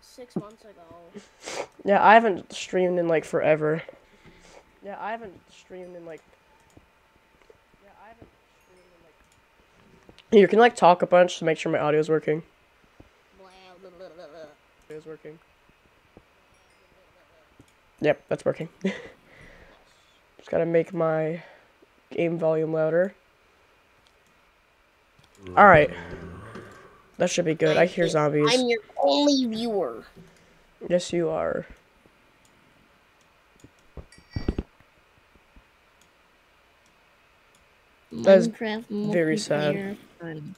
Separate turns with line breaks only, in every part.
six months ago.
Yeah, I haven't streamed in like forever. Yeah, I haven't streamed in like. Yeah, I haven't streamed in like. You can like talk a bunch to make sure my audio's working. Audio's working. Yep, that's working. Just gotta make my game volume louder. Alright. That should be good. I hear zombies.
I'm your only viewer.
Yes, you are. That is
Minecraft
very sad.
multiplayer fun.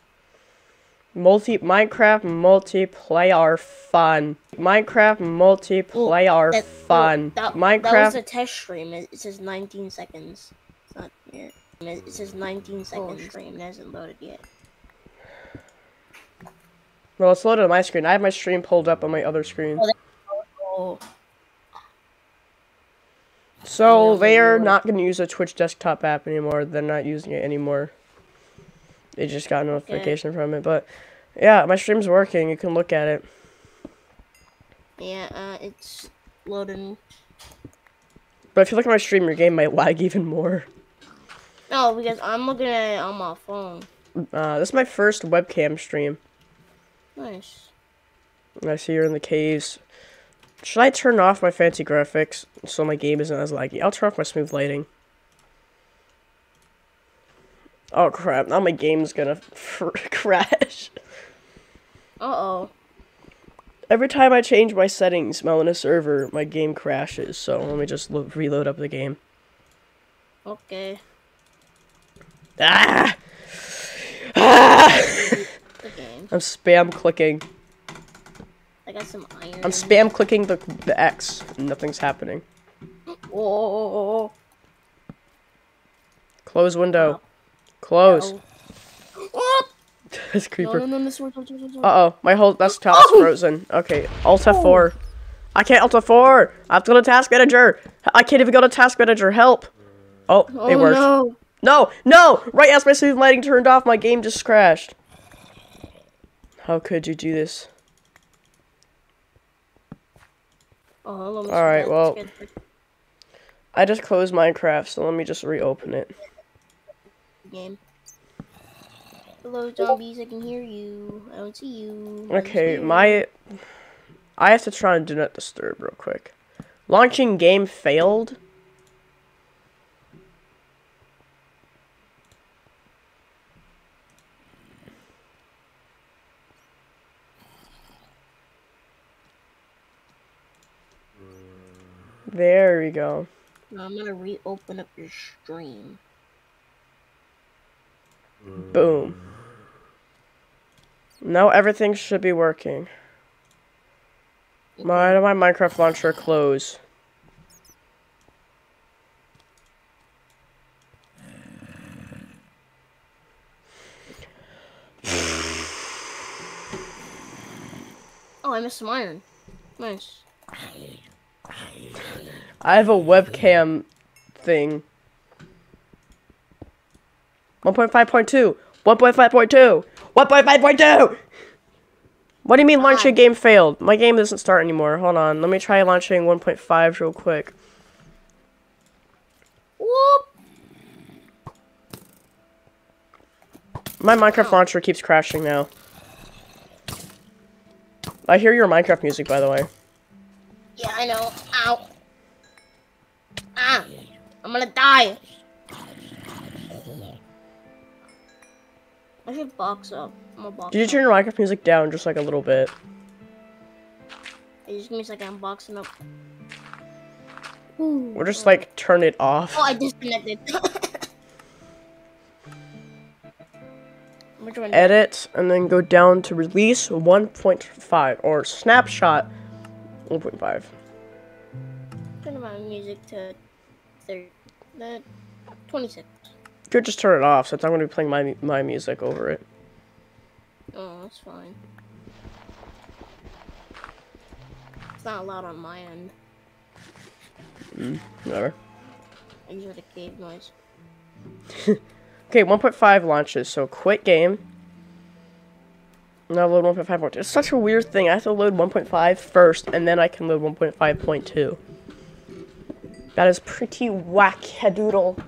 Multi Minecraft multiplayer fun. Minecraft multiplayer
That-
fun.
That,
Minecraft.
That was a test stream. It, it says 19 seconds. It's not yet. It it says 19 seconds stream. It hasn't loaded yet.
Well, it's loaded on my screen. I have my stream pulled up on my other screen.
Oh,
So they're not going to use the Twitch desktop app anymore. They're not using it anymore. They just got a notification from it. But yeah, my stream's working. You can look at it.
yeah. Uh, it's loading.
But if you look at my stream, your game might lag even more.
No, because I'm looking at it on my phone.
Uh, this is my first webcam stream.
Nice.
I see you're in the caves. Should I turn off my fancy graphics so my game isn't as laggy? I'll turn off my smooth lighting. Oh crap, now my game's gonna fr- crash.
Uh oh.
Every time I change my settings while in a server, my game crashes. So let me just lo- reload up the game.
Okay.
Ah! Ah! I'm spam clicking.
I got some iron.
I'm spam clicking the, the X. And nothing's happening.
Oh.
Close window. Close.
Oh.
this creeper.
no, no, no.
Uh oh, my whole desktop's
Oh!
frozen. Okay, Alt F4. I can't Alt F4. I have to go to Task Manager. I can't even go to Task Manager. Help. Oh,
Oh,
it worked.
no.
No, no! Right as my smooth lighting turned off, my game just crashed. How could you do this?
Oh, hold on,
All right,
Mr.
well- I just closed Minecraft, so let me just reopen it.
Game. Hello, zombies. I can hear you. I don't see you.
Okay,
scared.
my. I have to try and do not disturb real quick. Launching game failed. There we go.
No, I'm gonna reopen up your stream.
Boom. Now everything should be working. Why did my Minecraft launcher close?
Oh, I missed some iron. Nice.
I have a webcam thing. 1.5.2. 1.5.2. 1.5.2. What do you mean launching game failed? My game doesn't start anymore. Hold on. Let me try launching 1.5 real quick.
Whoop.
My Minecraft oh. launcher keeps crashing now. I hear your Minecraft music, by the way.
Yeah, I know. Ow. Ah. I'm gonna die. I should box up. I'm gonna box
Did you turn your Minecraft music down just like a little bit?
Hey, just give me a second. I'm boxing up.
Or just like turn it off?
Oh, I disconnected.
Edit and then go down to release 1.5 or snapshot 1.5
Turn my music to 30. Uh, 26.
you could just turn it off so I'm going to be playing my my music over it
Oh, that's fine. It's not loud on my end.
whatever
I just heard a cave noise.
okay 1.5 launches so quit game Now load 1.5.2. It's such a weird thing. I have to load 1.5 first, and then I can load 1.5.2. That is pretty whack-a-doodle.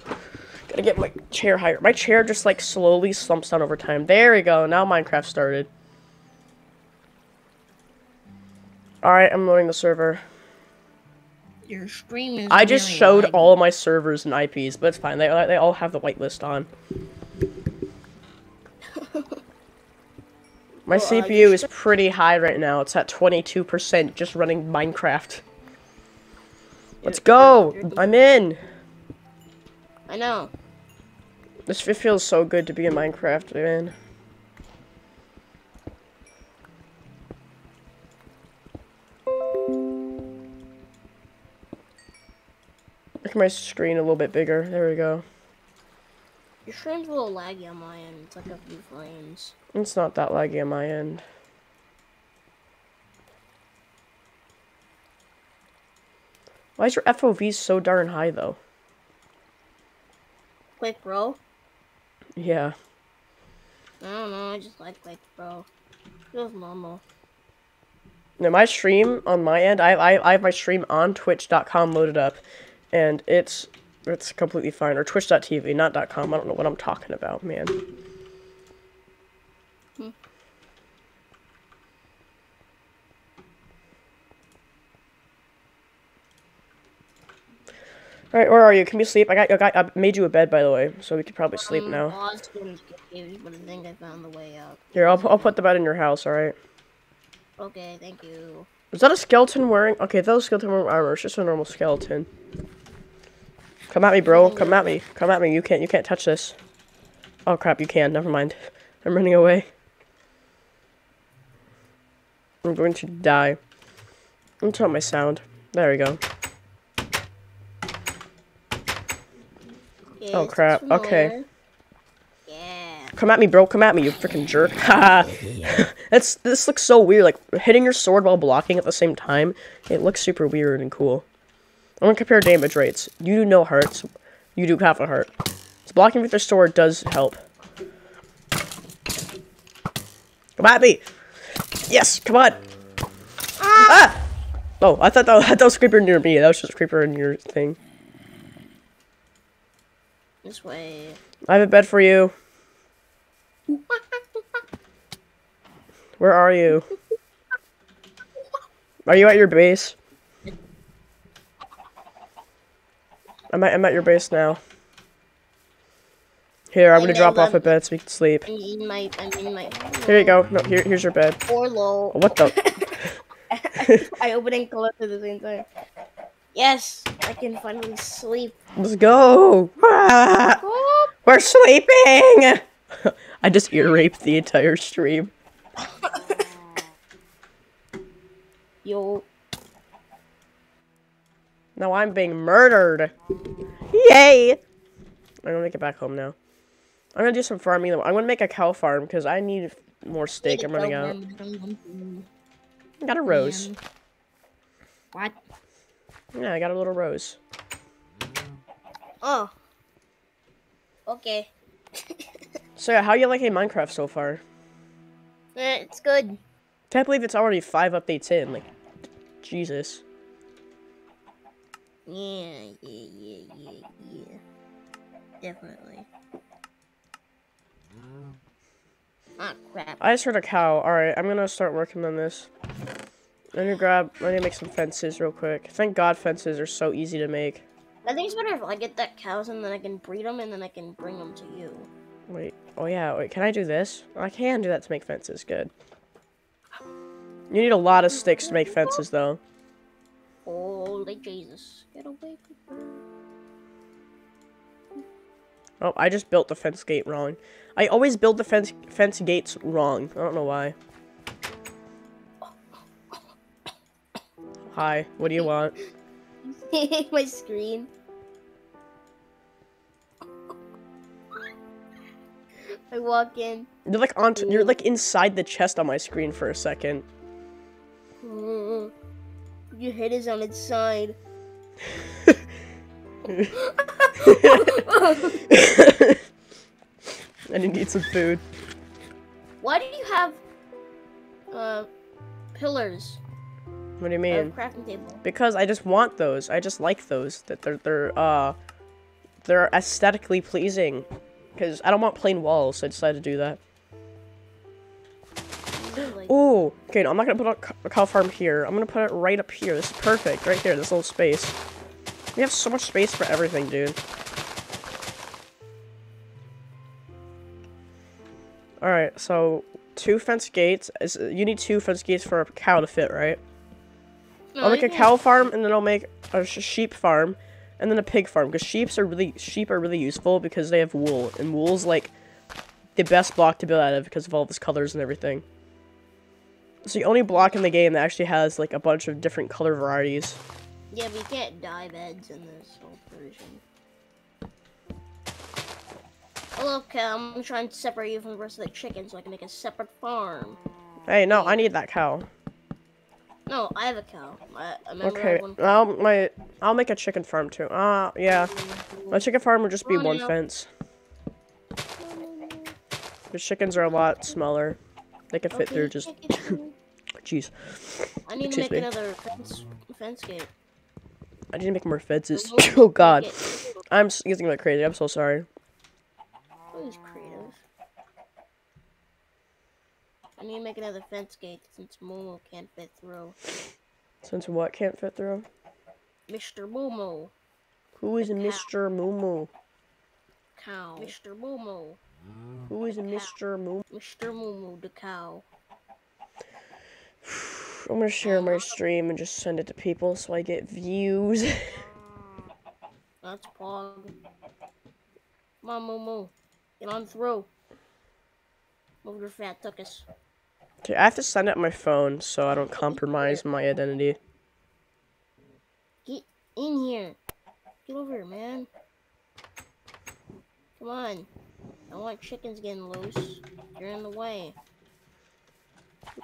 Gotta get my chair higher. My chair just like slowly slumps down over time. There we go. Now Minecraft started. Alright, I'm loading the server.
Your stream is.
I just showed
laggy.
all of my servers and IPs, but it's fine. They, they all have the whitelist on. My
Well,
CPU is pretty high right now. It's at 22% just running Minecraft. Let's go! I'm in!
I know.
This it feels so good to be in Minecraft, man. Make my screen a little bit bigger. There we go.
Your stream's a little laggy on my end. It's like a few frames.
It's not that laggy on my end. Why is your FOV so darn high, though?
Quick, bro.
Yeah.
I don't know. I just like quick, bro. Feels normal.
Now, my stream on my end, I, I, I have my stream on twitch.com loaded up, and it's it's completely fine. Or twitch.tv, not .com. I don't know what I'm talking about, man. Hmm. Alright, where are you? Can we sleep? I got, I got, I made you a bed, by the way, so we could probably sleep
Um,
now.
I was going to get caves, but I think I found the way up.
Here, I'll, I'll put the bed in your house, alright?
Okay, thank you.
Is that a skeleton wearing? Okay, that was a skeleton wearing armor. It's just a normal skeleton. Come at me, bro. Come at me. Come at me. You can't. You can't touch this. Oh crap! You can. Never mind. I'm running away. I'm going to die. I'm turn my sound. There we go.
Yeah,
Oh, crap. Okay.
Yeah.
Come at me, bro. Come at me, you freaking jerk. Haha. That's this looks so weird. Like hitting your sword while blocking at the same time. It looks super weird and cool. I'm gonna compare damage rates. You do no hearts. You do half a heart. So blocking with the sword does help. Come at me. Yes. Come on. Ah. Oh, I thought that, I thought that was creeper near me. That was just creeper in your thing.
This way.
I have a bed for you. Where are you? Are you at your base? I'm at, I'm at your base now. Here, I'm gonna drop off a bed so we can sleep.
I'm in my. I'm in my.
Here you go. No, here, here's your bed.
Or low.
What the?
I open and close at the same time. Yes, I can finally sleep.
Let's go. Ah,
Oh,
we're sleeping. I just ear raped the entire stream.
yo.
Now I'm being murdered. Yay! I'm gonna make it back home now. I'm gonna do some farming. though. I'm gonna make a cow farm because I need more steak. I'm running out. I got a rose.
What?
Yeah, I got a little rose.
Oh. Okay.
So yeah, how you liking Minecraft so far?
Eh, it's good.
Can't believe it's already five updates in. Like, Jesus.
Yeah, yeah, yeah, yeah, yeah. Definitely. Ah, crap.
I just heard a cow. All right, I'm gonna start working on this. I need to grab. I need to make some fences real quick. Thank God fences are so easy to make.
I think it's better if I get that cows and then I can breed them and then I can bring them to you.
Wait. Oh yeah. Wait. Can I do this? I can do that to make fences. Good. You need a lot of sticks to make fences, though.
Oh, Holy Jesus. Get away from me.
Oh, I just built the fence gate wrong. I always build the fence fence gates wrong. I don't know why. Hi. What do you want?
My screen. I walk in.
You're like on. You're like inside the chest on my screen for a second.
Mm. Your head is on its side.
and you need some food.
Why do you have uh, pillars
What do you mean?
crafting table.
Because I just want those. I just like those. That they're they're uh they're aesthetically pleasing. Because I don't want plain walls, so I decided to do that. Ooh, okay, no, I'm not gonna put a a cow farm here. I'm gonna put it right up here. This is perfect, right here, this little space. We have so much space for everything, dude. Alright, so two fence gates. Is, you need two fence gates for a cow to fit, right?
no,
I'll make a cow farm, and then I'll make a sh- sheep farm, and then a pig farm. Because sheeps are really sheep are really useful because they have wool, and wool's like the best block to build out of because of all of its colors and everything. It's the only block in the game that actually has like a bunch of different color varieties.
Yeah, we get can't dye beds in this whole version. Hello, cow. I'm trying to separate you from the rest of the chickens so I can make a separate farm.
Hey, no, I need that cow.
No, I have a cow. I, I
Okay. I'll my I'll make a chicken farm too. Uh, yeah, my chicken farm would just be one fence. The chickens are a lot smaller. They could fit
Okay,
through just. Jeez,
I need
Excuse
to
me.
make another fence, fence gate.
I need to make more fences. Oh God. I'm getting like crazy. I'm so sorry.
Who's creative? I need to make another fence gate since Momo can't fit through.
Since what can't fit through?
Mr. Momo.
Who is. Mr. Momo?
Cow. Mr. Momo.
Who is Mr. Mumu?
Mr. Momo the cow.
I'm gonna share my stream and just send it to people so I get views.
That's Pog. Come on, Momo. Get on through. Move your fat tuckus.
okay, I have to send it on my phone so I don't compromise my identity.
Get in here. Get over here, man. Come on. I don't want chickens getting loose. You're in the way.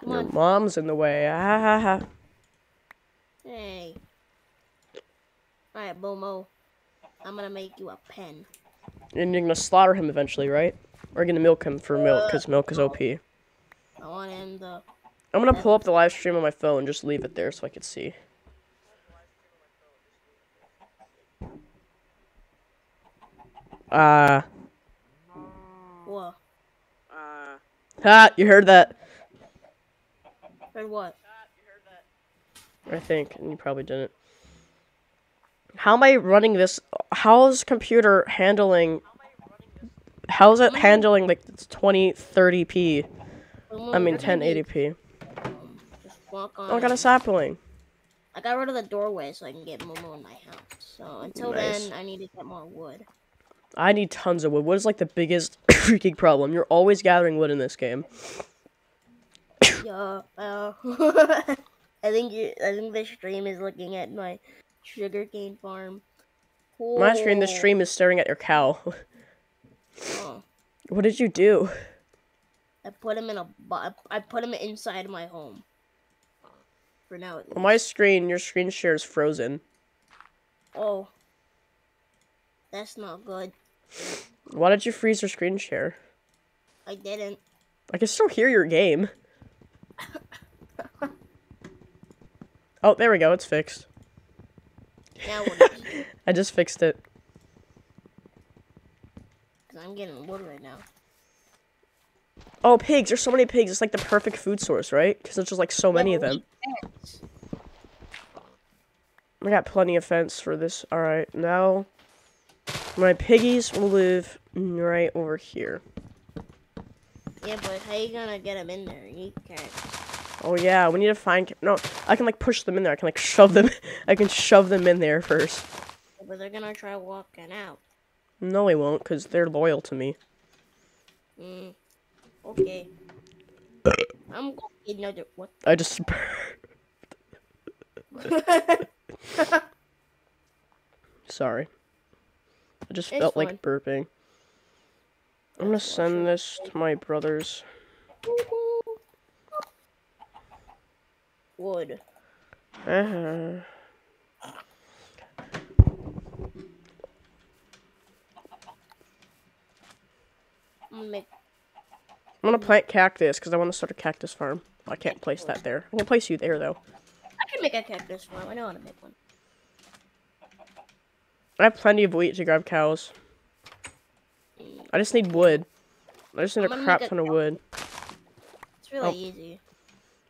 Come
Your
on.
mom's in the way. Ah, ha, ha.
Hey. Alright, Momo. I'm gonna make you a pen.
And you're gonna slaughter him eventually, right? Or you're gonna milk him for milk, because milk is OP.
I want him to.
I'm gonna pull up the live stream on my phone and just leave it there so I can see. Uh,
What?
Ha, you heard that.
Heard what?
I think, and you probably didn't. How am I running this? How's computer handling? How's it handling like 20,
30p?
I mean
you're gonna need-
1080p.
Just walk on.
Oh, I got a sapling.
I got rid of the doorway so I can get Momo in my house. So until
Nice.
then, I need to get more wood.
I need tons of wood. Wood is like the biggest freaking problem. You're always gathering wood in this game.
Yeah. Uh, I think you. I think the stream is looking at my sugarcane farm.
My screen, the stream is staring at your cow.
Oh,
what did you do?
I put him in a. I put him inside my home. For now.
my screen, your screen share is frozen.
Oh. That's not good.
Why did you freeze your screen share?
I didn't.
I can still hear your game. oh, there we go. It's fixed.
Now
I just fixed it.
Cause I'm getting wood right now.
Oh, pigs. There's so many pigs. It's like the perfect food source, right? Because there's just like so many of them.
Fence.
I got plenty of fence for this. Alright, now my piggies will live right over here.
Yeah, but how you gonna get them in there? You can't.
Oh yeah, we need to find. No, I can like push them in there. I can like shove them. I can shove them in there first.
But they're gonna try walking out.
No, they won't, cause they're loyal to me.
Mm. Okay. I'm gonna get another. What?
I just. Sorry. I just
It's
felt
fine.
like burping. I'm gonna send this to my brothers.
Wood.
Uh-huh.
I'm gonna.
I'm gonna plant cactus because I want to start a cactus farm. I can't place that there. I can place you there though.
I can make a cactus farm. I know how to make one.
I have plenty of wheat to grab cows. I just need wood. I just need a crap ton of wood.
It's really
Oh.
easy.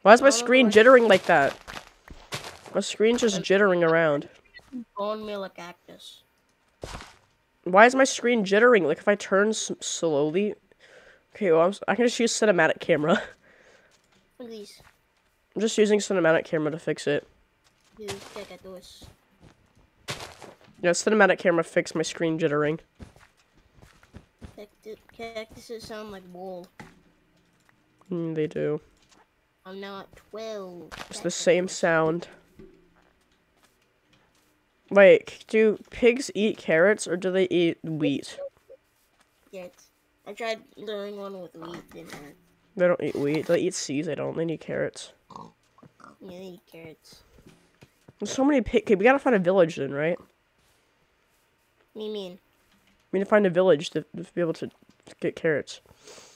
Why is my
All
screen jittering like that? My screen's just jittering around.
Bone meal a cactus.
Why is my screen jittering? Like if I turn s- slowly. Okay, well I'm, s- I can just use cinematic camera.
These.
I'm just using cinematic camera to fix it.
Dude.
Yeah, cinematic camera fixed my screen jittering.
Cactus. Cactuses sound like wool.
Mm, they do.
I'm now at 12.
It's the same sound. Wait, do pigs eat carrots or do they eat wheat?
Carrots. I tried luring one with wheat, didn't work.
They don't eat wheat. They eat seeds. They don't. They need carrots.
Yeah, they eat carrots.
There's so many pig. Okay, we gotta find a village then, right?
What do you mean?
We need to find a village to, to be able to get carrots.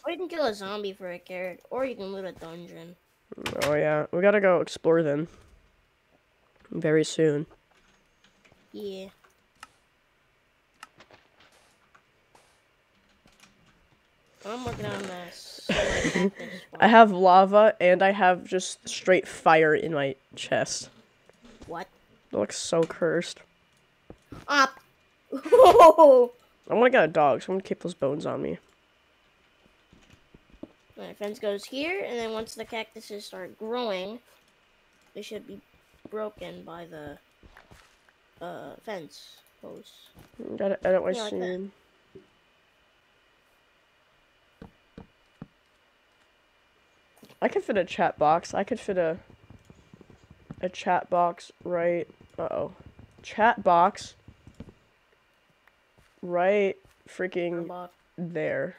Or you can kill a zombie for a carrot, or you can loot a dungeon.
Oh yeah, we gotta go explore then. Very soon.
Yeah. I'm working on this.
I have lava and I have just straight fire in my chest.
What?
It looks so cursed.
Up! Whoa!
I want to get a dog, so I'm gonna keep those bones on me.
My fence goes here, and then once the cactuses start growing, they should be broken by the uh, fence posts.
Gotta edit my
Yeah, like that.
I could fit a chat box. I could fit a a chat box right. Uh oh, chat box right freaking
Box.
there.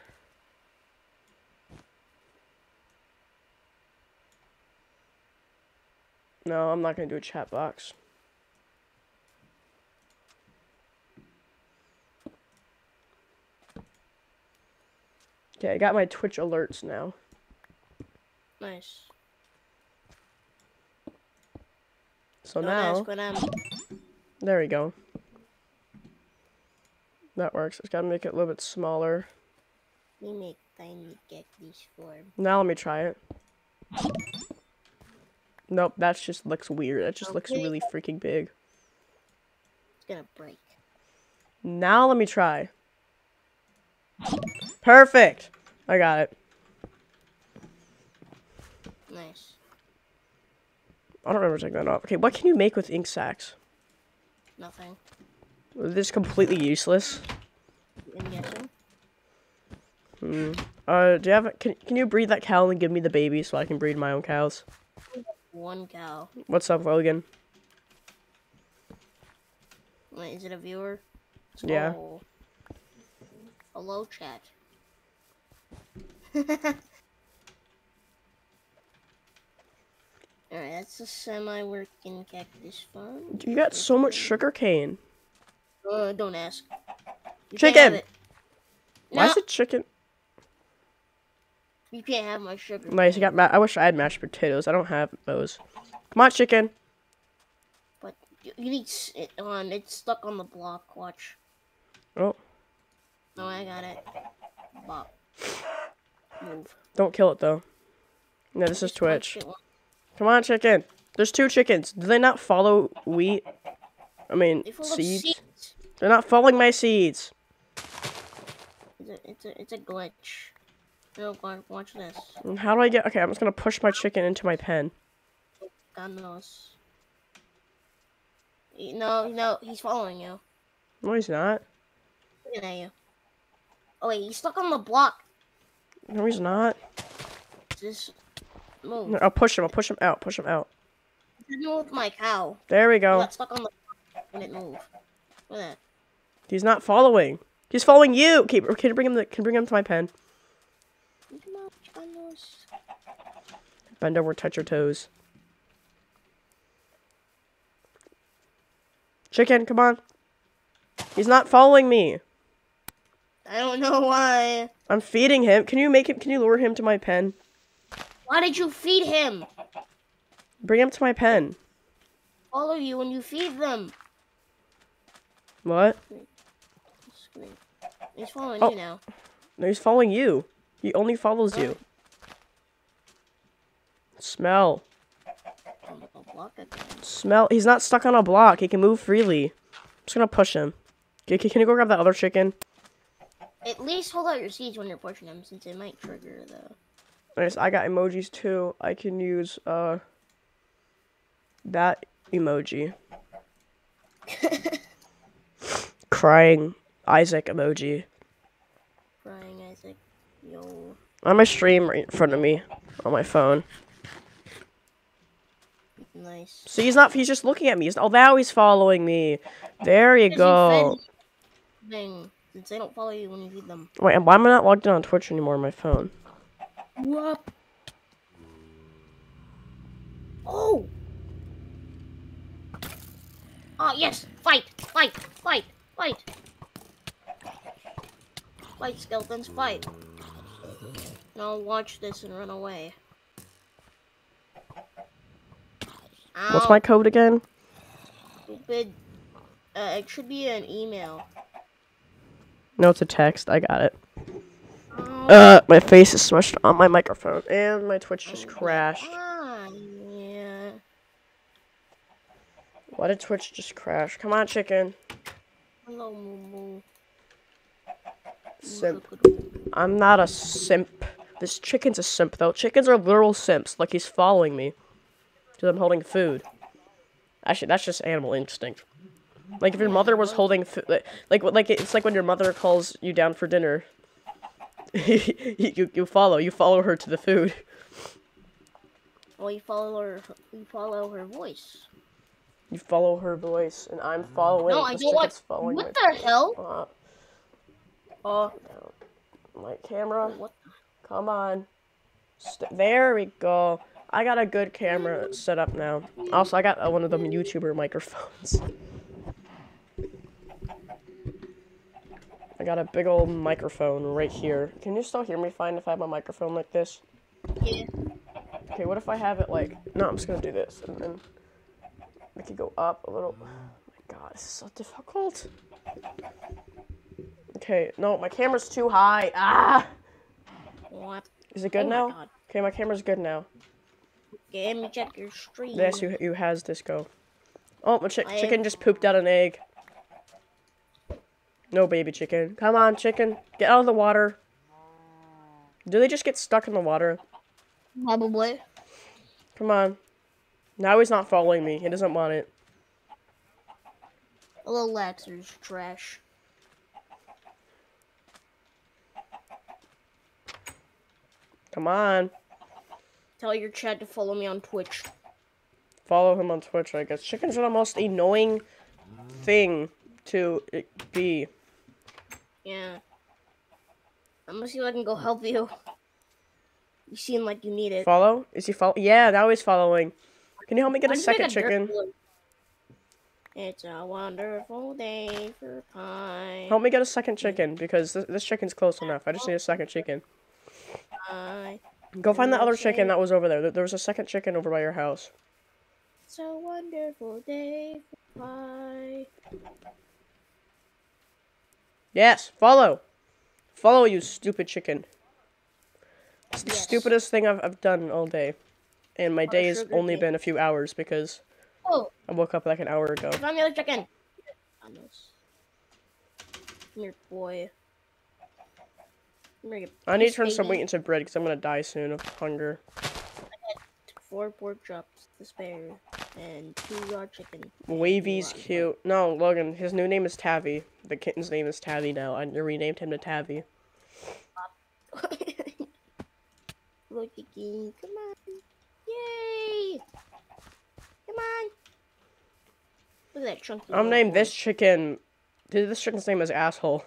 No, I'm not gonna do a chat box. Okay, I got my Twitch alerts now.
Nice.
So
Don't
now,
ask what I'm.
there we go. That works. Just gotta make it a little bit smaller.
We make tiny cactus form.
Now let me try it. Nope, that just looks weird. That just looks really freaking big.
It's gonna break.
Now let me try. Perfect. I got it.
Nice.
I don't remember taking that off. Okay, what can you make with ink sacs?
Nothing.
This is completely useless. Hmm. Uh, do you have? Can Can you breed that cow and give me the baby so I can breed my own cows?
One cow.
What's up, Logan?
Wait, is it a viewer?
Yeah.
Hello, chat. Alright, that's a semi-working cactus farm.
You got so much sugar cane.
Uh, don't ask. You
Chicken!
have.
Why
No,
is it chicken?
you can't have my sugar.
Nice. You got. Ma- I wish I had mashed potatoes. I don't have those. Come on, chicken.
But you, you need it on. It's stuck on the block. Watch.
Oh,
No, I got it. Bop. Move.
don't kill it though. No, this is Twitch. Come on, chicken. There's two chickens. Do they not follow wheat? I mean,
They full of
seeds.
seeds.
They're not following my seeds.
It's a, it's a, it's a glitch. No, watch, watch this.
How do I get? Okay, I'm just gonna push my chicken into my pen.
God knows. No, no, he's following you.
No, he's not.
Looking at you. Oh wait, he's stuck on the block.
No, he's not.
Just move.
No, I'll push him. I'll push him out. Push him out.
Move my cow.
There we go.
got stuck on the block and it moved. Look at that.
He's not following. He's following you. Okay, can you bring him? The, can bring him to my pen?
Come on, God knows.
Bend over, touch your toes. Chicken, come on. He's not following me.
I don't know why.
I'm feeding him. Can you make him? Can you lure him to my pen?
Why did you feed him?
Bring him to my pen.
Follow you when you feed them.
What?
He's following
Oh.
you now.
No, he's following you. He only follows you. Smell.
I'm gonna block it.
Smell. He's not stuck on a block. He can move freely. I'm just gonna push him. Can, can you go grab that other chicken?
At least hold out your seeds when you're pushing them, since it might trigger the.
Nice. I got emojis too. I can use uh that emoji. Crying Isaac emoji.
Crying Isaac. Yo.
On my stream right in front of me on my phone.
Nice.
See, he's not. He's just looking at me. He's, oh, now he's following me. There you go.
Thing, since they don't follow you when you feed them.
Wait, and why am I not logged in on Twitch anymore on my phone?
Whoop. Oh. Oh yes! Fight! Fight! Fight! Fight! Fight, skeletons! Fight! Now watch this and run away.
What's my code again?
stupid? Uh, it should be an email.
No, it's a text. I got it.
Oh,
Uh, my face is smushed on my microphone, and my Twitch just crashed.
ah, yeah.
Why did Twitch just crash? Come on, chicken.
Hello, Moo Moo.
Simp. I'm not a simp. This chicken's a simp, though. Chickens are literal simps. Like he's following me. Because I'm holding food. Actually, that's just animal instinct. Like if your mother was holding food, like, like like it's like when your mother calls you down for dinner. you you follow you follow her to the food.
Well, you follow her. You follow her voice.
You follow her voice, and I'm following.
No, I don't
following
What the hell?
uh,
Oh,
my camera.
what?
Come on. St- there we go. I got a good camera set up now. Also, I got uh, one of them YouTuber microphones. I got a big old microphone right here. Can you still hear me fine if I have my microphone like this?
Yeah.
Okay, what if I have it like... No, I'm just gonna do this, and then make it go up a little. Oh my god, this is so difficult. Okay, no, my camera's too high. Ah!
What?
Is it good
Oh
now?
God.
Okay, my camera's good now.
Okay, let me check your stream.
Yes, you you has this go. Oh, my chick
I
chicken just pooped out an egg. No baby chicken. Come on, chicken. Get out of the water. Do they just get stuck in the water?
Probably.
Come on. Now he's not following me. He doesn't want it.
A little laxer's trash.
Come on.
Tell your chat to follow me on Twitch.
Follow him on Twitch, I guess. Chickens are the most annoying thing to be.
Yeah. I'm gonna see if I can go help you. You seem like you need it.
Follow? Is he follow? Yeah, now he's following. Can you help me get a
Why make
second
a
chicken?
It's a wonderful day for pie.
Help me get a second chicken because this, this chicken's close enough. I just need a second chicken. Go find the other chicken that was over there. There- was a second chicken over by your house.
It's a wonderful day Bye.
Yes, follow. Follow, you stupid chicken. It's the
Yes.
stupidest thing I've, I've done all day. And my
Or
day has only been a few hours because
Oh,
I woke up like an hour ago.
find the other chicken. Here, boy. Come here, you
I need to turn some wheat into bread because I'm gonna die soon of hunger.
Four pork chops to spare, and two raw chicken.
Wavy's cute. No, Logan, his new name is Tavi. The kitten's name is Tavi now. I renamed him to Tavi.
Little chicken, come on. Yay! Come on. Look at that chunky.
I'm named this chicken. Dude, this chicken's name is Asshole.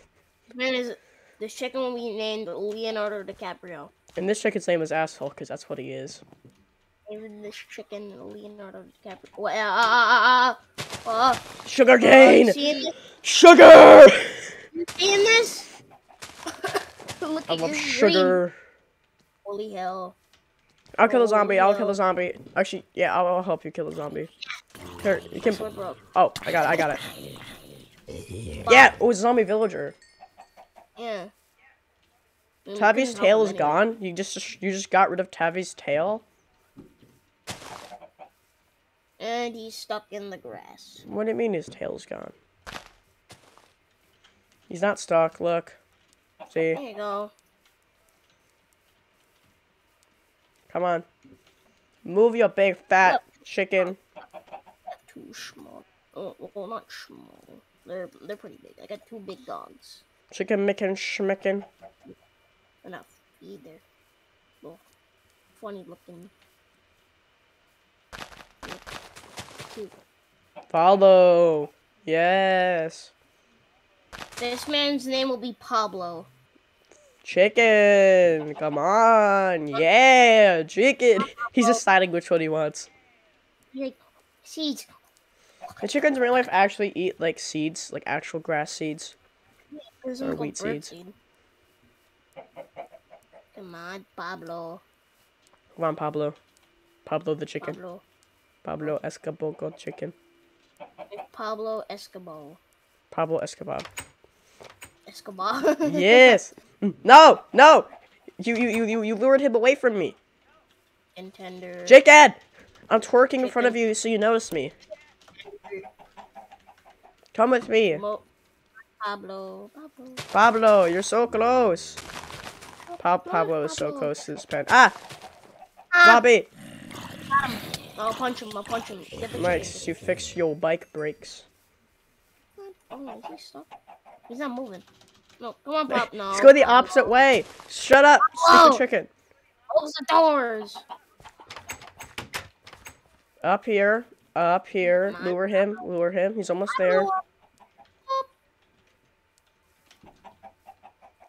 Man, is this chicken will be named Leonardo DiCaprio.
And this chicken's name is Asshole because that's what he is.
This chicken Leonardo DiCaprio. Well, ah, ah, ah.
Sugar
Oh,
cane!
this?
Sugar!
You seeing this? Look
I love sugar.
Green. Holy hell.
I'll kill the
Oh,
zombie. I'll kill the zombie. Actually, yeah, I'll, I'll help you kill the zombie. Here, you can. Oh, I got it. I got it. Yeah, it was a zombie villager.
Yeah.
Tavi's tail is gone. You just you just got rid of Tavi's tail.
And he's stuck in the grass.
What do you mean his tail's gone? He's not stuck. Look. See?
There you go.
Come on. Move your big fat chicken.
Too small. Oh, well, not small. They're they're pretty big. I got two big dogs.
Chicken mickin' schmickin'.
Enough either. Well, funny looking.
Follow. Yes.
This man's name will be Pablo.
Chicken. Come on. Yeah. Chicken. He's deciding which one he wants.
Like seeds.
And chickens in real life actually eat like seeds, like actual grass seeds.
There's
Or wheat seeds.
Come on, Pablo.
Come on, Pablo. Pablo the chicken.
Pablo.
Pablo Escobar chicken.
Pablo Escobar.
Pablo Escobar.
Escobar.
Yes. No, no. You you you you, you lured him away from me.
Contender.
Chicken. I'm twerking in front of you so you notice me. Come with me.
Mo- Pablo. Pablo.
Pablo, you're so close. Pa- Pablo is so close to this pen. Ah! Zombie!
I'll punch him. I'll punch him.
Nice, you fix your bike brakes.
Oh, is he stuck? He's not moving. No, come on, Pop. No.
Let's go the opposite way. Shut up,
Whoa.
stupid chicken.
Close the doors.
Up here, up here. Lure him, lure him. He's almost there.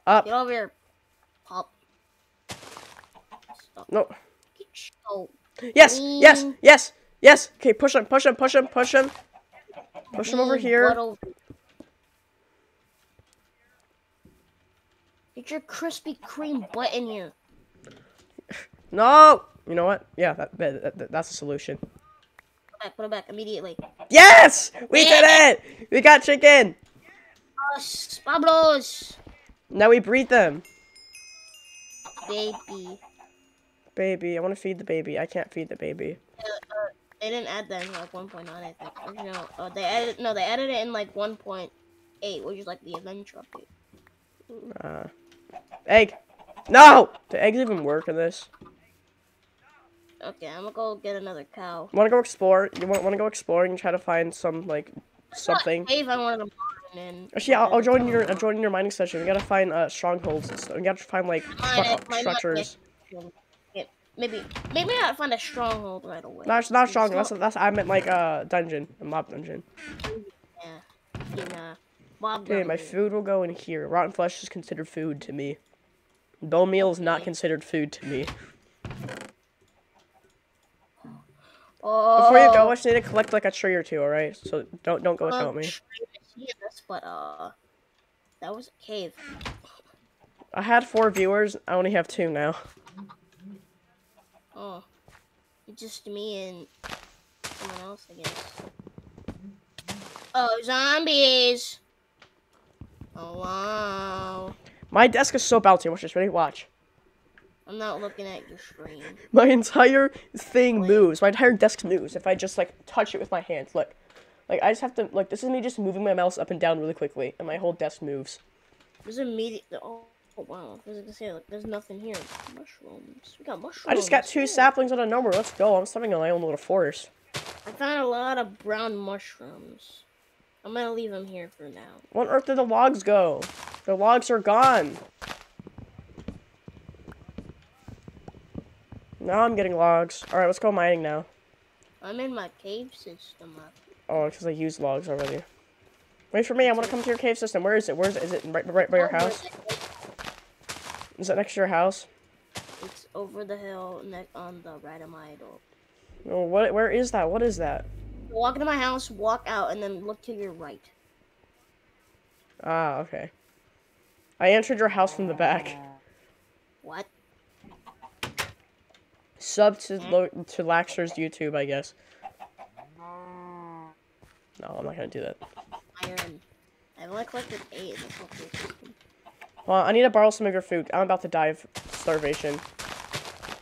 Up.
Get over here, Pop. Stop.
No.
Oh.
Yes, yes, yes, yes. Okay, push him, push him, push him, push him. Push him over here.
over. Get your Krispy Kreme butt in here.
No. You know what? Yeah, that, that, that- that's a solution.
Put it back. Put it back immediately.
Yes! We did it! We got chicken!
Us, Pablos,
Now we breed them.
baby.
Baby, I want to feed the baby. I can't feed the baby.
They didn't add that in like 1.9, I think. Or, no, uh, they added no, they added it in like 1.8, which is like the adventure update.
Uh, egg. No! Do eggs even work in this?
Okay, I'm gonna go get another cow.
Want to go explore? You want want to go exploring and try to find some like something?
Cave I wanted to mine in.
Actually, I'll, I'll join your I'll join your mining session. We gotta find uh strongholds. and stuff. We gotta find like
Mine
stru-
it, might
structures.
Maybe maybe not find a stronghold right away.
No, it's not
It's
strong. That's that's I meant like a uh, dungeon, a mob dungeon.
yeah. In, uh, Bob
Okay, my food will go in here. Rotten flesh is considered food to me. Bone meal is not considered food to me.
Oh,
Before you go, I just need to collect like a tree or two. All right, so don't don't go without me.
See this, but uh, that was a cave.
I had four viewers. I only have two now.
Oh, just me and someone else, I guess. Oh, zombies! Oh wow!
My desk is so bouncy. Watch this. Ready? Watch.
I'm not looking at your screen.
My entire thing moves. My entire desk moves if I just like touch it with my hands. Look, like I just have to like this is me just moving my mouse up and down really quickly, and my whole desk moves.
There's immediate. Oh, oh wow! I was gonna say, like, there's nothing here. Mushrooms. We got mushrooms.
I just got two
yeah.
saplings out of nowhere. Let's go. I'm starting on my own little forest.
I found a lot of brown mushrooms. I'm gonna leave them here for now.
What on earth did the logs go? The logs are gone. Now I'm getting logs. All right, let's go mining now.
I'm in my cave system. uh,
Oh, because I used logs already. Wait for me. I want to come to your cave system. Where is it? Where is it? Is it right, right by your
over
house? Is it next to your house?
It's over the hill, on the right of my door.
Oh, what? Where is that? What is that?
Walk into my house, walk out, and then look to your right.
Ah, okay. I entered your house from the back.
What?
Sub to to Laxer's YouTube, I guess. No, I'm not gonna do that.
Iron. I've only collected eight. That's not good.
Well, I need to borrow some of your food. I'm about to die of starvation.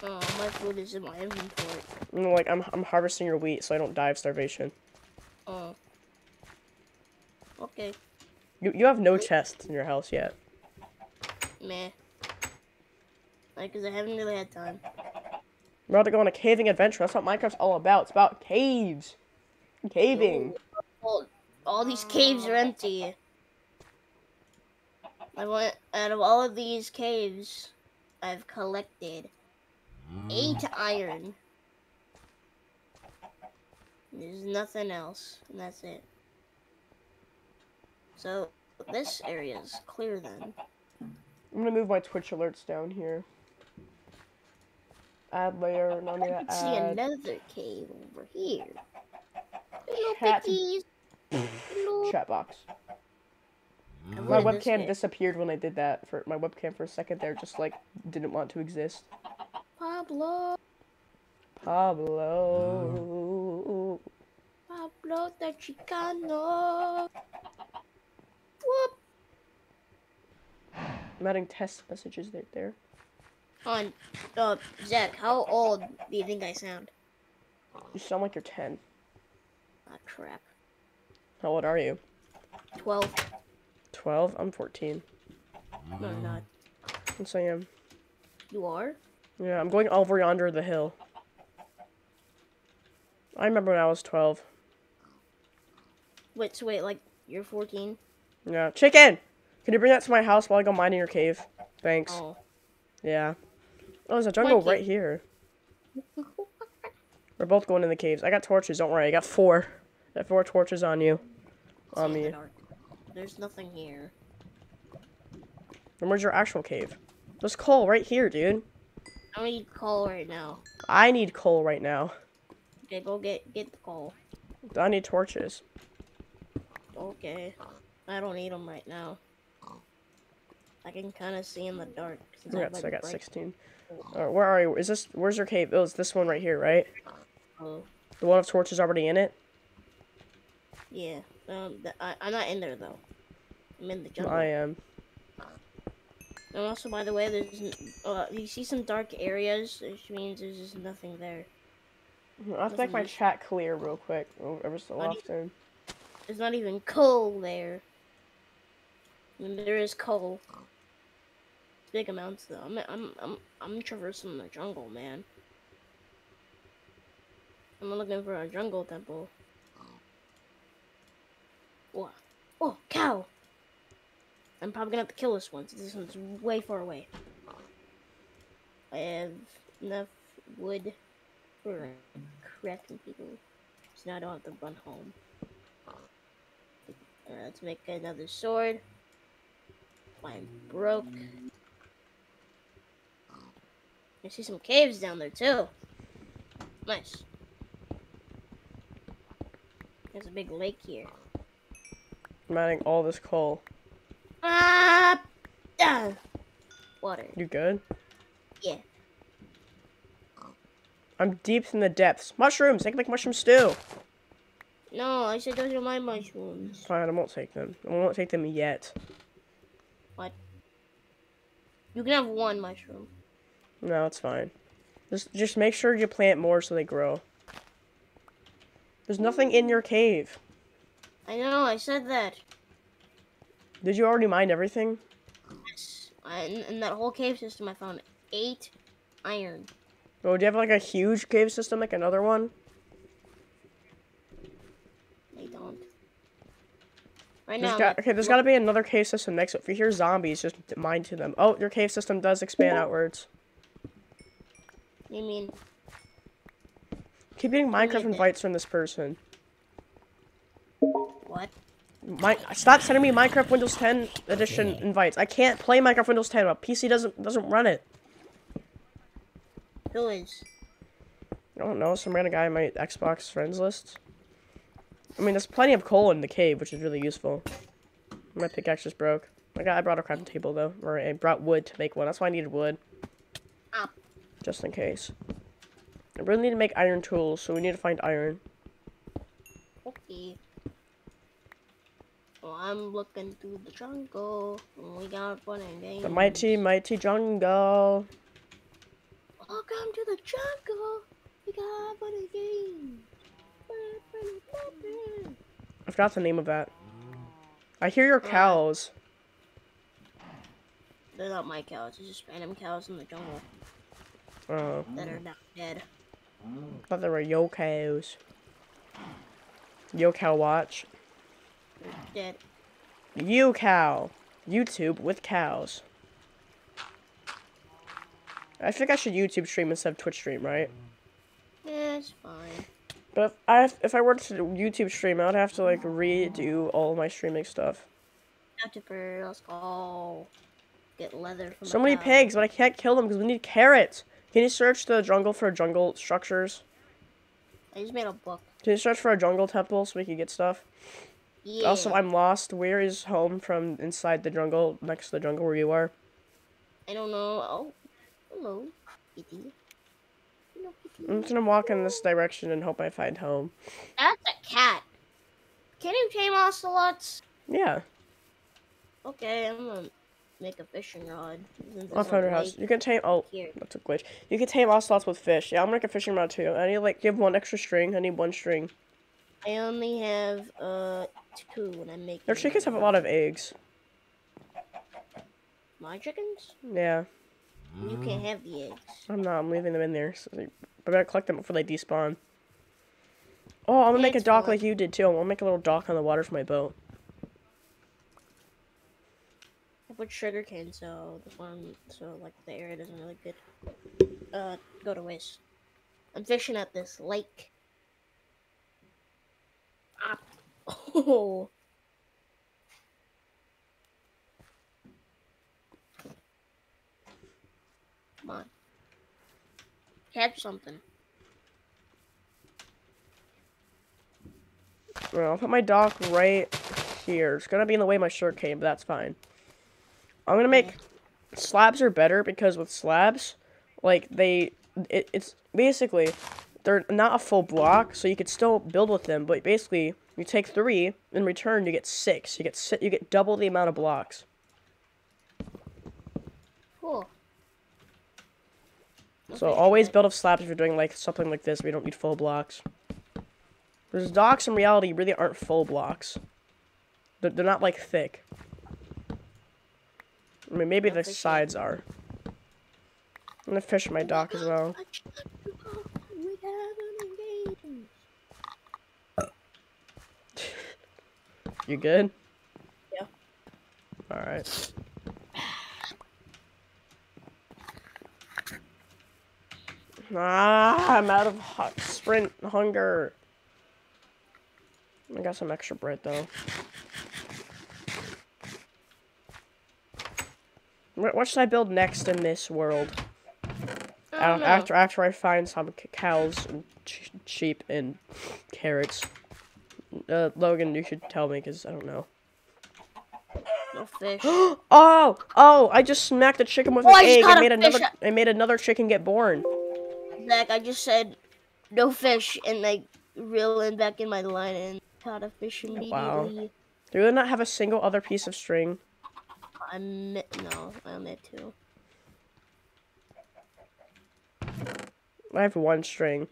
Oh, my food is in my inventory.
I'm like I'm I'm harvesting your wheat so I don't die of starvation.
Oh. Okay.
You you have no chests in your house yet.
Meh. Like, cause I haven't really had time.
We're about to go on a caving adventure. That's what Minecraft's all about. It's about caves. Caving.
Well, all these caves are empty. I want out of all of these caves, I've collected eight iron. There's nothing else, and that's it. So this area is clear then.
I'm gonna move my Twitch alerts down here. Add layer, and I'm
I
gonna
can see another cave over here. Hello,
Chat.
piggies. Hello.
chat box.
I
My webcam
bit.
disappeared when I did that. For my webcam for a second there, just like didn't want to exist.
Pablo.
Pablo.
Pablo the Chicano. Whoop.
I'm adding test messages right there.
On, uh, Zach, how old do you think I sound?
You sound like you're 10.
Ah, crap.
How old are you?
12.
12? I'm 14.
No, I'm not.
Yes, I am.
You are?
Yeah, I'm going over yonder the hill. I remember when I was 12.
Wait, so wait, like, you're 14?
Yeah. Chicken! Can you bring that to my house while I go mine in your cave? Thanks.
Oh.
Yeah. Oh, there's a jungle right here. We're both going in the caves. I got torches, don't worry. I got four. I got four torches on you. On
See in the There's nothing here.
And where's your actual cave? There's coal right here, dude.
I need coal right now.
I need coal right now.
Okay, go get get the coal.
I need torches.
Okay. I don't need them right now. I can kind of see in the dark.
I got,
like,
I got
bright-
16. Uh, where are you? Is this, where's your cave? Oh, it's this one right here, right?
Oh,
The one of torches already in it?
yeah. Um, th- I, I'm not in there though. I'm in the jungle.
I am.
And also, by the way, there's uh, you see some dark areas, which means there's just nothing there.
I have to make my chat clear real quick, ever so
Why do you-
often.
There's not even coal there. And there is coal. Big amounts though. I'm I'm I'm I'm traversing the jungle, man. I'm looking for a jungle temple. What? Oh, cow! I'm probably gonna have to kill this one. This one's way far away. I have enough wood for crafting people, so now I don't have to run home. Alright, let's make another sword. Mine broke. I see some caves down there too. Nice. There's a big lake here.
I'm adding all this coal.
Ah! ah! Water.
You good?
Yeah.
I'm deep in the depths. Mushrooms! I can make mushroom stew!
No, I said those are my mushrooms.
Fine, I won't take them. I won't take them yet. What?
You can have one mushroom.
No, it's fine. Just just make sure you plant more so they grow. There's nothing in your cave.
I know, I said that.
Did you already mine everything?
Yes. In, in that whole cave system, I found eight iron.
Oh, do you have like a huge cave system, like another one?
I don't. Right
There's
now,
got, okay, there's got to be another cave system next. If you hear zombies, just mine to them. Oh, your cave system does expand outwards.
You mean
Keep getting Minecraft invites from this person.
What?
My, stop sending me Minecraft Windows 10 edition invites. I can't play Minecraft Windows 10. My PC doesn't doesn't run it.
Who is?
I don't know. Some random guy in my Xbox friends list. I mean, there's plenty of coal in the cave, which is really useful. My pickaxe just broke. I got. I brought a crafting table though, or I brought wood to make one. That's why I needed wood,
Ah,
just in case. I really need to make iron tools, so we need to find iron.
Okay. Well, I'm looking through the jungle. And we got fun and games.
The mighty, mighty jungle.
Welcome to the jungle. We got fun and games.
I forgot the name of that. I hear your uh, cows.
They're not my cows. It's just random cows in the jungle
Oh,
that are not dead.
I thought they were yo cows. Yo cow watch.
They're dead.
You cow. YouTube with cows. I think I should YouTube stream instead of Twitch stream, right?
Yeah, it's fine.
But if I if I were to YouTube stream, I would have to like redo all my streaming stuff.
Octoper, let's go. Get leather from
So many
cow.
pigs, but I can't kill them because we need carrots. Can you search the jungle for jungle structures?
I just made a book.
Can you search for a jungle temple so we can get stuff?
Yeah.
Also, I'm lost. Where is home from inside the jungle, next to the jungle where you are?
I don't know. Oh, hello, kitty. Hello, kitty.
I'm just gonna walk in this direction and hope I find home.
That's a cat. Can you tame ocelots?
Yeah,
Okay, I'm gonna make a fishing rod.
I'll find your house. You can tame. Oh,
Here.
that's a glitch. You can tame ocelots with fish. Yeah, I'm gonna make a fishing rod too. I need like give one extra string. I need one string.
I only have uh two when I make.
Their chickens have a lot of eggs.
My chickens?
Yeah,
You can't have the eggs.
I'm not. I'm leaving them in there. So they, I better collect them before they despawn. Oh, I'm gonna make a dock like you did too. I'm gonna make a little dock on the water for my boat.
I put sugar cane so the farm, so like the area doesn't really get uh go to waste. I'm fishing at this lake. Ah. Oh. Come on. Catch something.
Well, I'll put my dock right here. It's gonna be in the way my shirt came, but that's fine. I'm gonna make slabs are better because with slabs, like they, it, it's basically they're not a full block, so you could still build with them. But basically, you take three in return, you get six. You get si- you get double the amount of blocks.
Cool.
So
Okay,
always build up slabs if you're doing like something like this. We don't need full blocks. Because docks in reality really aren't full blocks. They're, they're not like thick. I mean, maybe the sides are. I'm gonna fish my dock as well.
We have an engagement.
You good?
Yeah.
Alright. Ah, I'm out of hot sprint hunger. I got some extra bread though. What, what should I build next in this world?
I don't know.
after after I find some cows and sheep and carrots. Uh, Logan, you should tell me because I don't know.
No fish.
Oh, oh! I just smacked a chicken with
Oh,
an
I
egg. I made another. I made another chicken get born.
Zach, I just said no fish and I reel in back in my line and caught a fish immediately.
Wow. Do you not have a single other piece of string?
I mi- no, I only had two.
I have one string.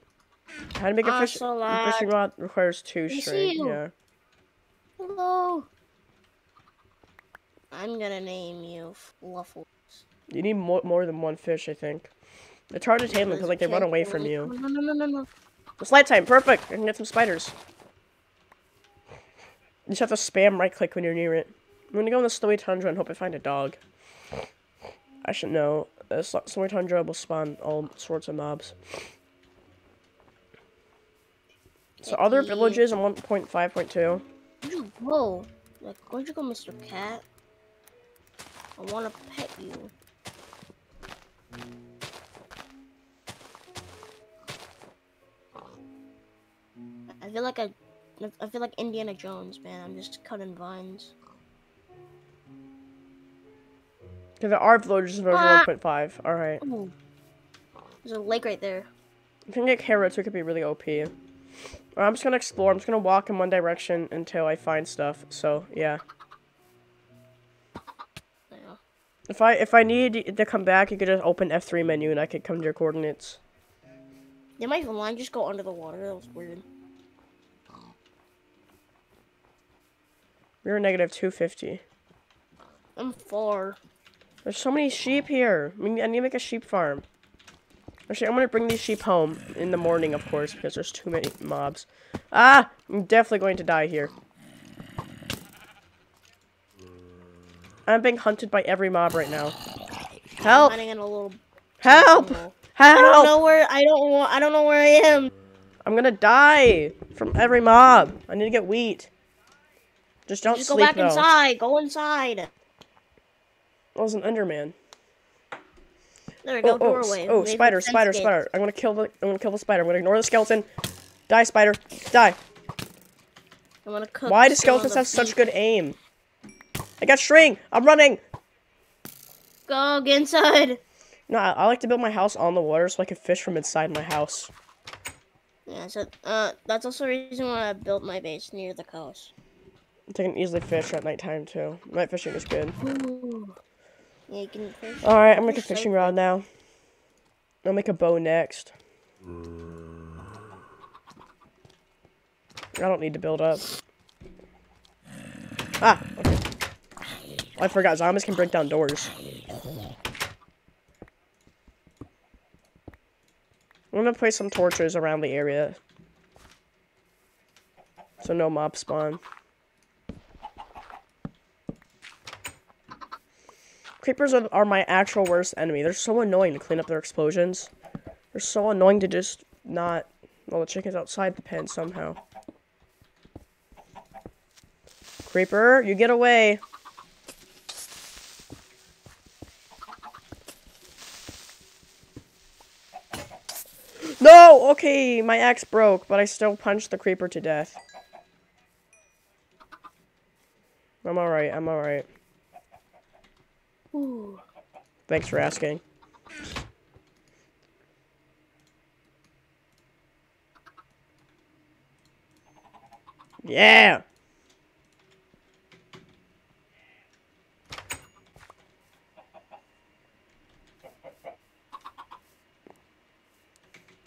How to make a fish, a fishing rod requires two string. Yeah.
Hello. I'm gonna name you Fluffles.
You need more, more than one fish, I think. It's hard to tame them because like they run away from you.
No, no, no, no, no.
It's light time, perfect. I can get some spiders. You just have to spam right click when you're near it. I'm gonna go in the snowy tundra and hope I find a dog. I should know. Uh, the snowy tundra will spawn all sorts of mobs. So other villages on 1.5.2.
Where'd you go? Like, where'd you go, Mr. Cat? I wanna pet you. I feel like I, I feel like Indiana Jones, man. I'm just cutting vines.
Because there are villages in version
Ah.
1.5. Alright.
Ooh. There's a lake right there.
You can get carrots, it could be really OP. Or I'm just gonna explore. I'm just gonna walk in one direction until I find stuff. So yeah.
Yeah.
If I if I need to come back, you could just open F3 menu and I could come to your coordinates.
Did my line just go under the water? That was weird.
We're negative 250.
I'm far.
There's so many sheep here. I, mean, I need to make a sheep farm. Actually, I'm gonna bring these sheep home in the morning, of course, because there's too many mobs. Ah! I'm definitely going to die here. I'm being hunted by every mob right now.
I'm
Help!
in a little.
Help!
jungle. I don't know where. I don't. wa- I don't know where I am.
I'm gonna die from every mob. I need to get wheat. Just don't
Just go back
though.
inside. Go inside.
That was an Enderman.
There we go.
Oh, oh,
doorway.
oh,
Maybe
spider, spider, spider. I'm gonna kill the. I'm gonna kill the spider. I'm gonna ignore the skeleton. Die, spider. Die.
I'm gonna cook.
Why do skeletons have such good aim? I got string. I'm running.
Go get inside.
No, I, I like to build my house on the water so I can fish from inside my house.
Yeah. So uh, that's also the reason why I built my base near the coast.
I can easily fish at nighttime too. Night fishing is good.
Ooh. Yeah, you can fish.
All right, I'm gonna make a fishing rod now. I'll make a bow next. I don't need to build up. Ah, okay. I forgot zombies can break down doors. I'm gonna place some torches around the area. So no mob spawn. Creepers are, are my actual worst enemy. They're so annoying to clean up their explosions. They're so annoying to just not... Well, the chicken's outside the pen somehow. Creeper, you get away. No! Okay, my axe broke, but I still punched the creeper to death. I'm alright, I'm alright. Thanks for asking. Yeah!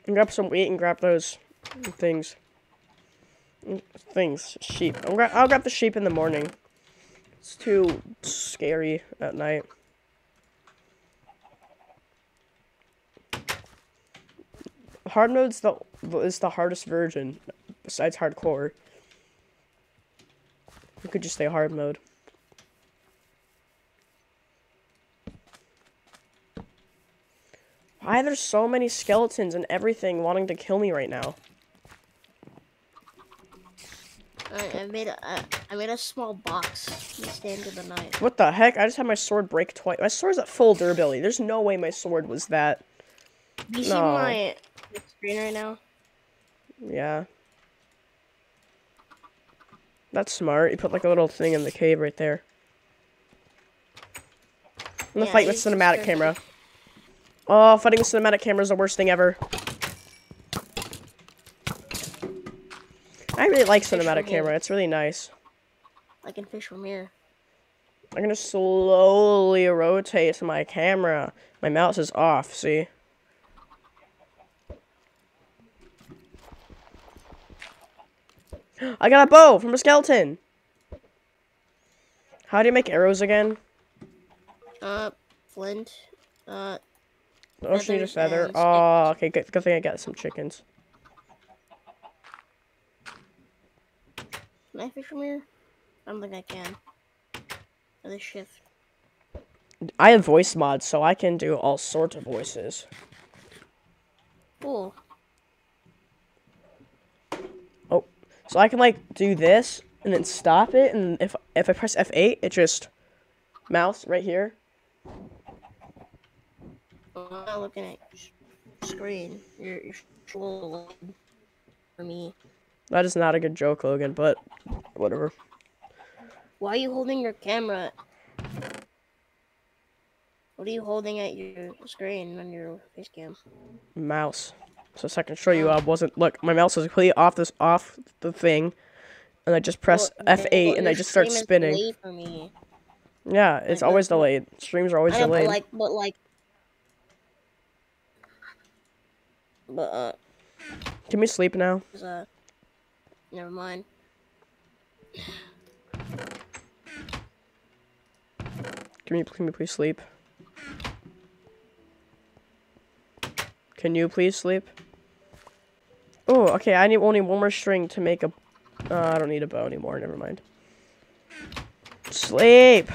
Grab some wheat and grab those things. Things. Sheep. I'll, I'll grab the sheep in the morning. It's too scary at night. Hard mode's the is the hardest version besides hardcore. We could just say hard mode. Why there's so many skeletons and everything wanting to kill me right now?
Alright, I made a. I I made a small box to stand in the night.
What the heck? I just had my sword break twice. My sword's at full durability. There's no way my sword was that.
You see
No.
my screen right now?
Yeah. That's smart. You put like a little thing in the cave right there. I'm gonna
Yeah,
fight with cinematic camera. Oh, fighting with cinematic camera is the worst thing ever. I really like
Fish
cinematic
here.
camera. It's really nice.
I can fish from here.
I'm gonna slowly rotate my camera. My mouse is off, see? I got a bow from a skeleton! How do you make arrows again?
Uh, flint. Uh,
Oh, she need a feather. Oh, okay, good, good thing I got some chickens.
can I fish from here? I don't think I can. Oh, this shift.
I have voice mods, so I can do all sorts of voices.
Cool.
So I can like do this and then stop it, and if if I press F8, it just mouse right here.
I'm not looking at your screen. Your your full for me.
That is not a good joke, Logan, but whatever.
Why are you holding your camera? What are you holding at your screen on your face cam?
Mouse. So I can show you I wasn't look, my mouse is completely off this off the thing. And I just press
Well,
F8
well,
and I just start spinning. Yeah, it's
I
always
know.
delayed. Streams are always
I know, but
delayed.
like, but like, but uh,
Can we sleep now?
a, never mind.
Can we, can we please sleep? Can you please sleep? Oh, okay. I need only one more string to make a. Uh, I don't need a bow anymore. Never mind. Sleep.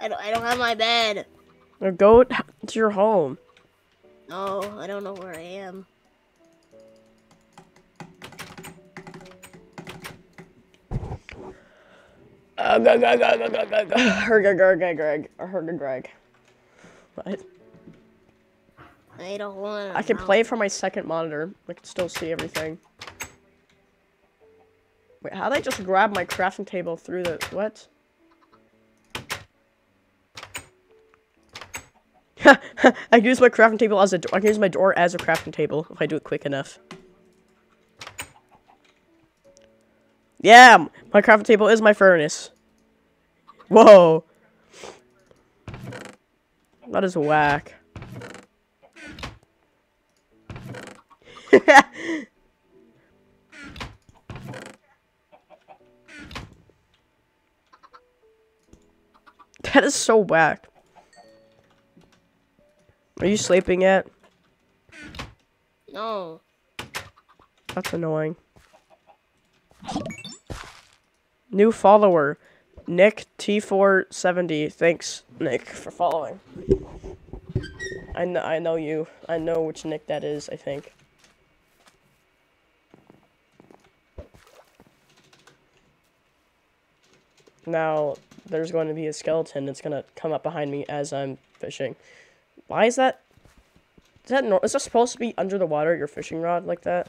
I don't, I don't have my bed.
Or go to your home.
No, I don't know where I am.
Uh, go. Herga, Greg, Greg, or Herga, Greg. What?
I don't want.
I can play from my second monitor. I can still see everything. Wait, how did I just grab my crafting table through the what? I can use my crafting table as a do- I can use my door as a crafting table if I do it quick enough. Yeah, my crafting table is my furnace. Whoa. That is whack. that is so whack. Are you sleeping yet?
No.
That's annoying. New follower, Nick T470. Thanks, Nick, for following. I know, I know you. I know which Nick that is. I think. Now there's going to be a skeleton that's gonna come up behind me as I'm fishing. Why is that? Is that is that supposed to be under the water? Your fishing rod like that?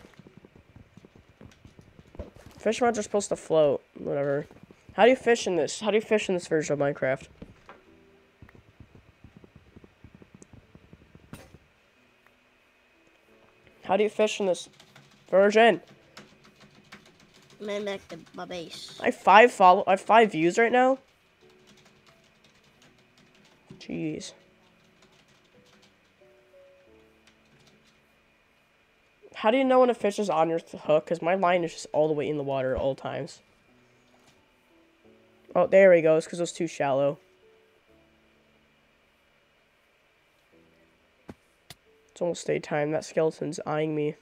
Fishing rods are supposed to float. Whatever. How do you fish in this? How do you fish in this version of Minecraft? How do you fish in this version?
Back to my base.
I have five follow. I have five views right now. Jeez. How do you know when a fish is on your hook? Because my line is just all the way in the water at all times. Oh, there he goes, because it was too shallow. It's almost daytime. That skeleton's eyeing me.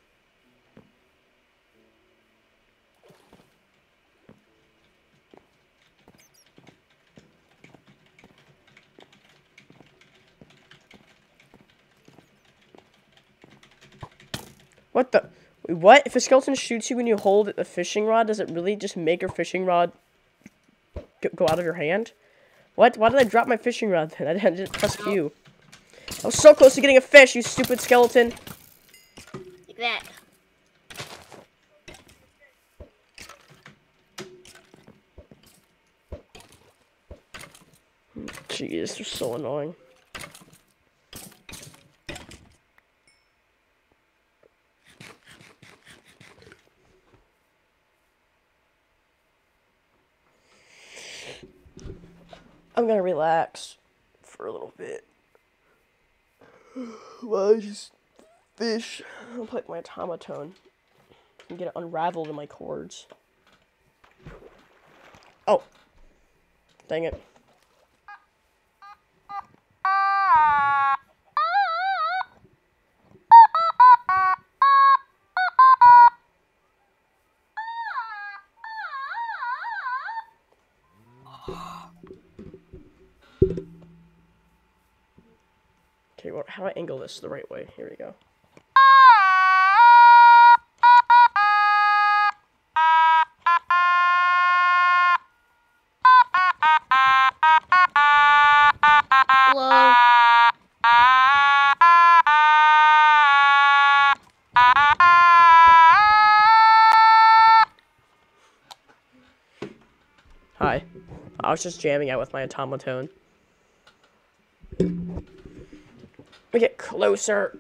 What the? Wait, What? If a skeleton shoots you when you hold a fishing rod, does it really just make your fishing rod go out of your hand? What? Why did I drop my fishing rod then? I didn't, I didn't press Q. I was so close to getting a fish, you stupid skeleton.
Like that.
Jeez, they're so annoying. I'm gonna relax for a little bit. While I just fish. I'll play my automaton and get it unraveled in my cords. Oh. Dang it. Okay, well, how do I angle this the right way? Here we go.
Hello.
Hi. I was just jamming out with my automaton. We get closer.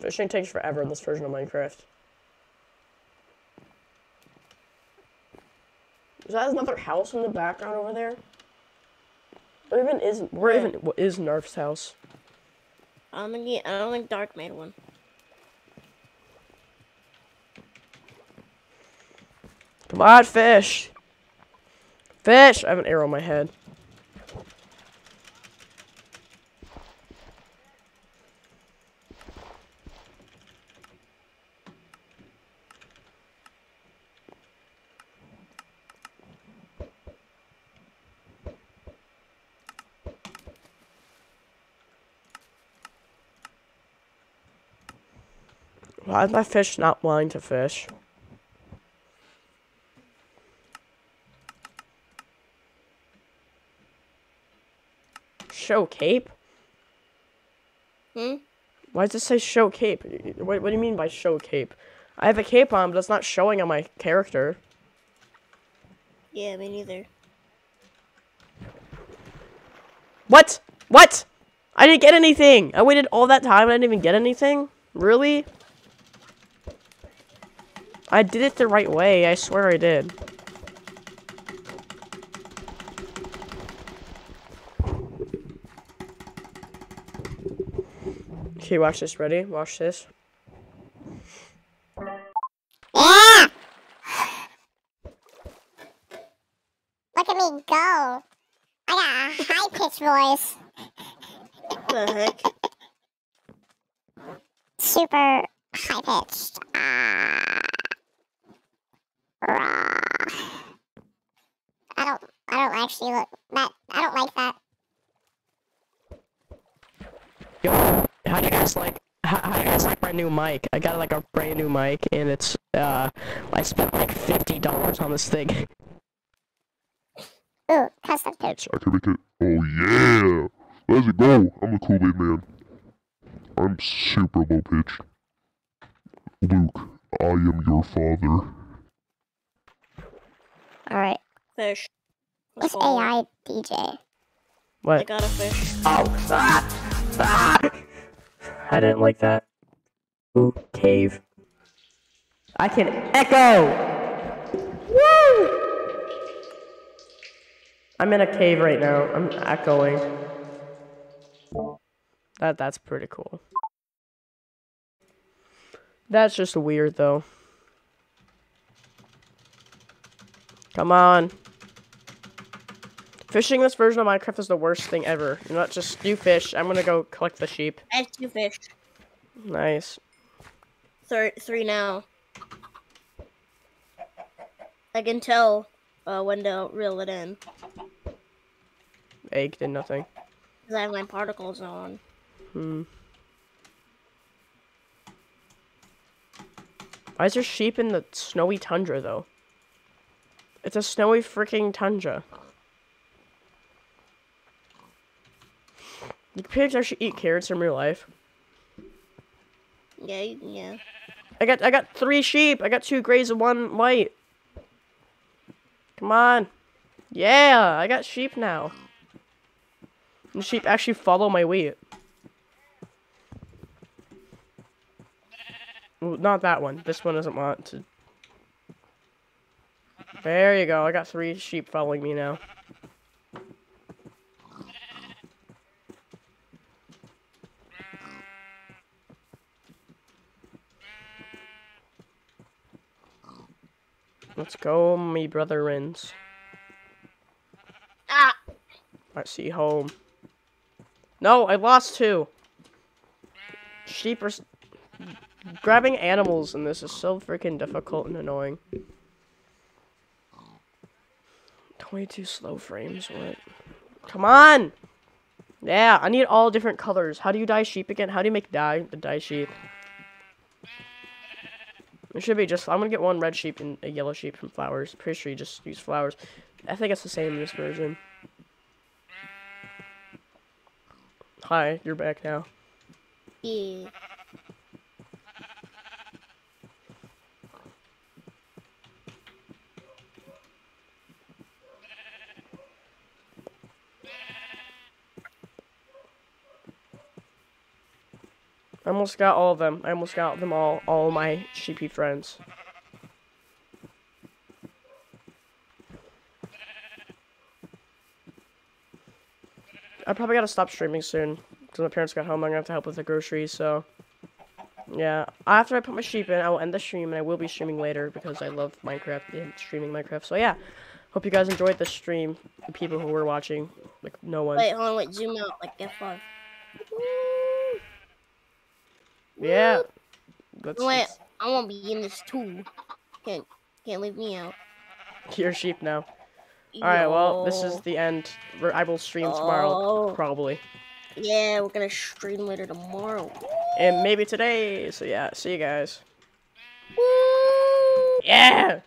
Fishing takes forever in this version of Minecraft. Is that another house in the background over there? Or even is where even what is Nerf's house?
I don't think he, I don't think Dark made one.
Come on, fish. Fish! I have an arrow in my head. Why is my fish not wanting to fish? Show cape?
Hmm?
Why does it say show cape? What, what do you mean by show cape? I have a cape on, but it's not showing on my character.
Yeah, me neither.
What? What? I didn't get anything! I waited all that time and I didn't even get anything? Really? I did it the right way, I swear I did. Okay, watch this. Ready? Watch this.
Yeah! Look at me go. I got a high pitched voice.
What the heck?
Super high pitched. Ah. Rah. I don't I don't actually look that I don't like that.
Yo, how do you guys like? How, how do you guys like my new mic? I got like a brand new mic, and it's uh, I spent like fifty dollars on this thing.
Ooh, custom pitch.
I can make it. Oh yeah! Let's go! I'm a Kool-Aid man. I'm super low pitched. Luke, I am your father.
Alright.
Fish. Let's
It's. AI DJ.
I
What?
got a fish.
Oh, ah, ah. I didn't like that. Ooh, cave. I can echo. Woo! I'm in a cave right now. I'm echoing. That that's pretty cool. That's just weird though. Come on. Fishing this version of Minecraft is the worst thing ever. You know what? Just you fish. I'm gonna go collect the sheep.
I have two fish.
Nice.
Thir- three now. I can tell uh, when to reel it in.
Egg did nothing.
Because I have my particles on.
Hmm. Why is there sheep in the snowy tundra though? It's a snowy freaking tundra. Do pigs actually eat carrots in real life?
Yeah, you- yeah.
I got I got three sheep. I got two grays and one white. Come on. Yeah, I got sheep now. And sheep actually follow my wheat. Well, not that one. This one doesn't want to. There you go. I got three sheep following me now. Let's go, me brotherins.
Ah!
I see home. No, I lost two. Sheep are grabbing animals, and this is so freaking difficult and annoying. 22 slow frames, what? Come on! Yeah, I need all different colors. How do you dye sheep again? How do you make dye, the dye sheep? It should be just, I'm gonna get one red sheep and a yellow sheep from flowers. Pretty sure you just use flowers. I think it's the same in this version. Hi, you're back now.
Yeah.
I almost got all of them. I almost got them all, all my sheepy friends. I probably gotta stop streaming soon because my parents got home. I'm gonna have to help with the groceries. So, yeah. After I put my sheep in, I will end the stream and I will be streaming later because I love Minecraft and streaming Minecraft. So yeah, hope you guys enjoyed the stream. The people who were watching, like no one.
Wait, hold on, wait, zoom out like F5.
Yeah. That's,
Wait, I won't be in this too. Can't can't leave me out.
your sheep now. All right. Well, this is the end. I will stream tomorrow,
Oh.
probably,
Yeah, we're gonna stream later tomorrow.
and maybe today. So yeah. See you guys.
Woo!
Yeah.